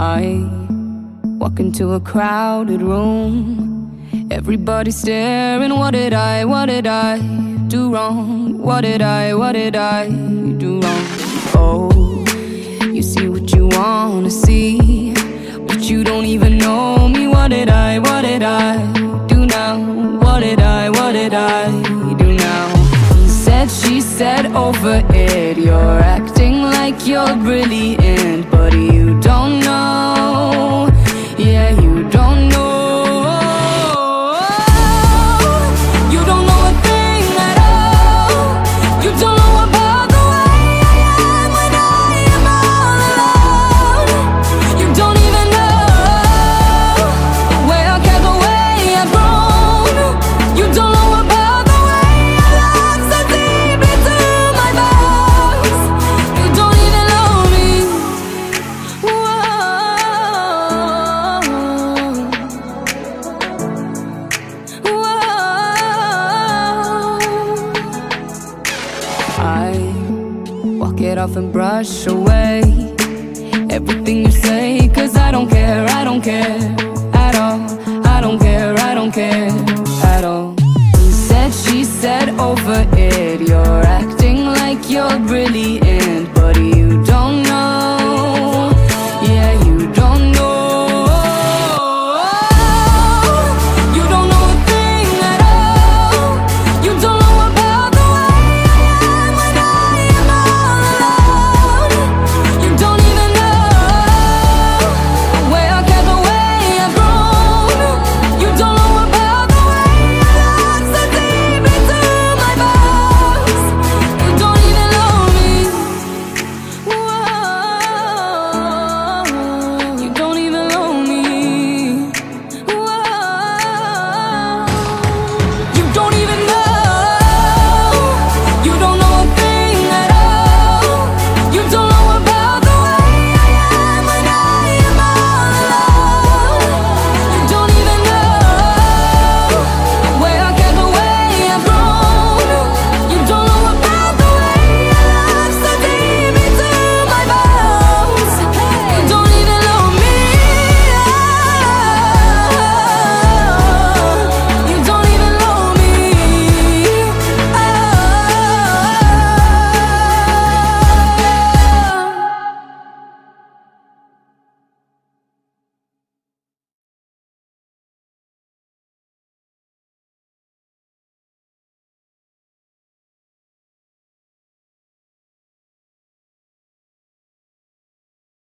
I walk into a crowded room Everybody staring What did I, what did I do wrong? What did I, what did I do wrong? Oh, you see what you wanna see But you don't even know me What did I, what did I do now? What did I, what did I do now? He said, she said over it You're acting like you're brilliant You don't know Get off and brush away Everything you say Cause I don't care, I don't care At all, I don't care, I don't care At all. He said, she said, over it You're acting like you're really